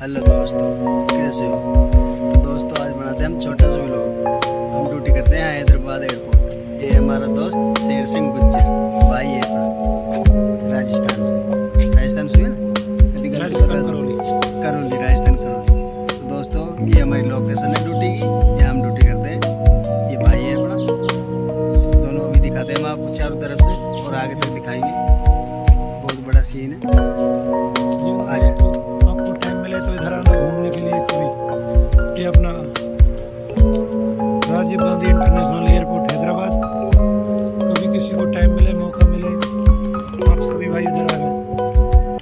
Hello दोस्तों कैसे हो? तो दोस्तों आज बनाते हैं हम छोटा सा व्लॉग हम ड्यूटी करते हैं हैदराबाद एयरपोर्ट ये हमारा दोस्त शेर सिंह गुज्जर भाई है अपना राजस्थान से। राजस्थान से ना? करौली। करौली राजस्थान करौली। तो दोस्तों ये हमारी लोकेशन है ड्यूटी की। यहाँ हम ड्यूटी करते हैं। ये भाई है अपना। दोनों अभी दिखाते हैं हम आपको चारों तरफ़ से और आगे तक दिखाएँगे। बहुत बड़ा सीन है। Rajiv Gandhi international airport Hyderabad. कभी किसी को टाइम मिले मौका मिले तो आप सभी भाई इधर आ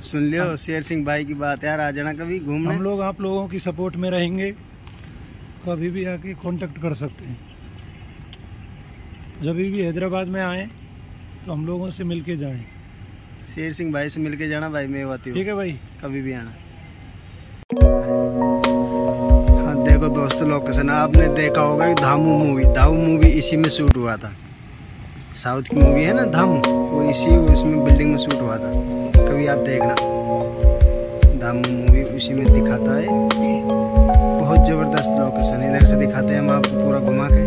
सुन लियो शेर सिंह भाई की बात यार आ जाना कभी घूमने? हम लोग आप लोगों की सपोर्ट में रहेंगे कभी भी आके कांटेक्ट कर सकते हैं। जब भी हैदराबाद में आए तो हम लोगों से मिलके जाएँ। शेर सिंह भाई से मिलके जाना भाई मैं आती हूँ ठीक है भाई। कभी भी आना। लोकेशन आपने देखा होगा धामू मूवी धामू मूवी इसी में शूट हुआ था। साउथ की मूवी है ना, धामू? वो इसी, उसमें बिल्डिंग में शूट हुआ था। कभी आप देखना। धामू मूवी उसी में दिखाता है। बहुत ज़बरदस्त लोकेशन इधर से दिखाते हैं हम आपको पूरा घुमा के।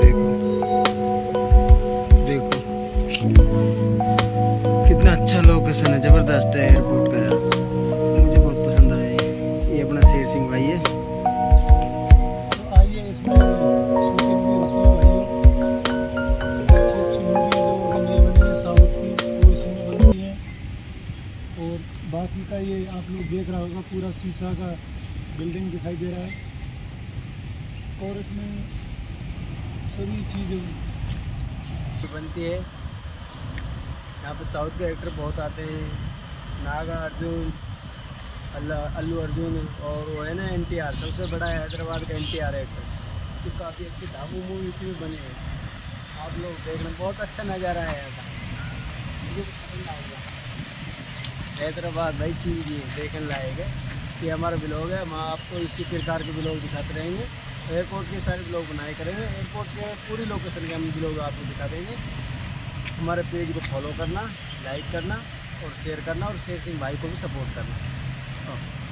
देखो। देखो। कितना अच्छा लोकेशन है। ज़बरदस्त है एयरपोर्ट का का ये आप लोग देख रहा होगा, पूरा शीशा का बिल्डिंग दिखाई दे रहा है। और इसमें सभी चीज़ें बनती है। यहाँ पे साउथ के एक्टर बहुत आते हैं। नागा अर्जुन, अल्ला- अल्लू अर्जुन और वो है ना एन टी आर सबसे बड़ा है हैदराबाद का एन टी आर एक्टर तो काफ़ी अच्छी धाबू मूवी इसी में बनी है। आप लोग देख रहे हैं बहुत अच्छा नज़ारा है यहाँ का। मुझे पसंद आ गया हैदराबाद भाई चीज़ ये देखने लायक है कि हमारा ब्लॉग है, हम आपको इसी प्रकार के ब्लॉग दिखाते रहेंगे। एयरपोर्ट के सारे ब्लॉग बनाए करेंगे। एयरपोर्ट के पूरी लोकेशन के हम ब्लॉग आपको दिखा देंगे। हमारे पेज को फॉलो करना लाइक करना और शेयर करना और शेर सिंह भाई को भी सपोर्ट करना। ओके